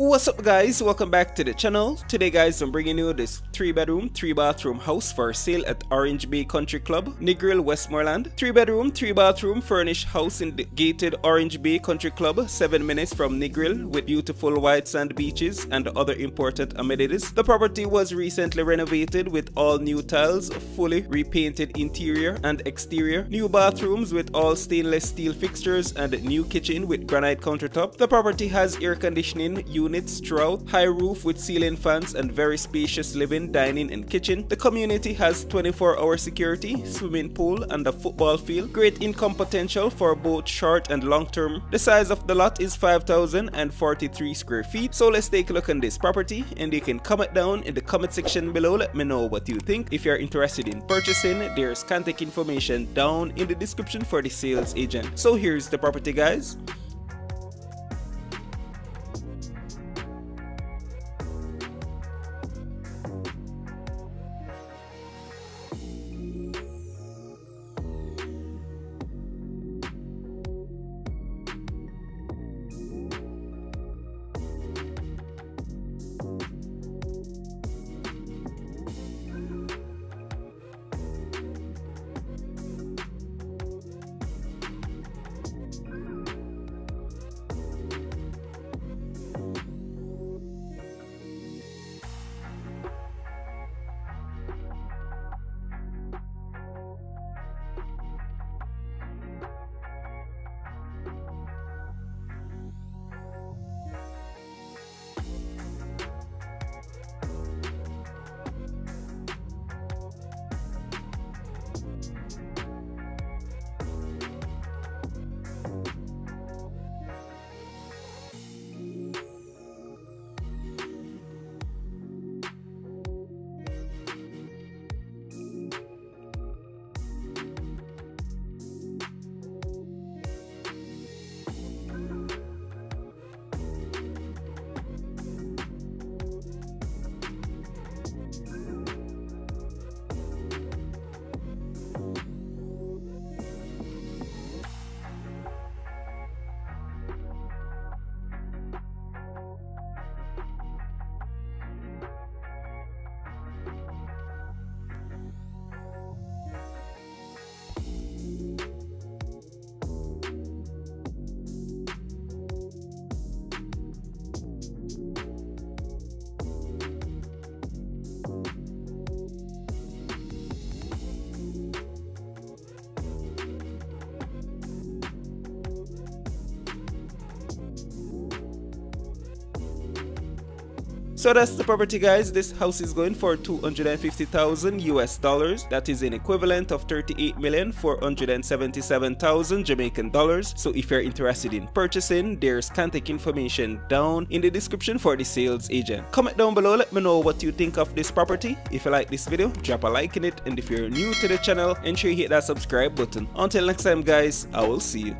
What's up guys, welcome back to the channel. Today guys I'm bringing you this 3 bedroom, 3 bathroom house for sale at Orange Bay Country Club, Negril, Westmoreland. 3 bedroom, 3 bathroom furnished house in the gated Orange Bay Country Club, 7 minutes from Negril with beautiful white sand beaches and other important amenities. The property was recently renovated with all new tiles, fully repainted interior and exterior, new bathrooms with all stainless steel fixtures and new kitchen with granite countertop. The property has air conditioning, units throughout, high roof with ceiling fans and very spacious living, dining and kitchen. The community has 24 hour security, swimming pool and a football field. Great income potential for both short and long term. The size of the lot is 5,043 square feet. So let's take a look on this property and you can comment down in the comment section below. Let me know what you think. If you're interested in purchasing, there's contact information down in the description for the sales agent. So here's the property guys. So that's the property guys. This house is going for 250,000 US dollars. That is an equivalent of 38,477,000 Jamaican dollars. So if you're interested in purchasing, there's contact information down in the description for the sales agent. Comment down below, let me know what you think of this property. If you like this video, drop a like in it. And if you're new to the channel, ensure you hit that subscribe button. Until next time guys, I will see you.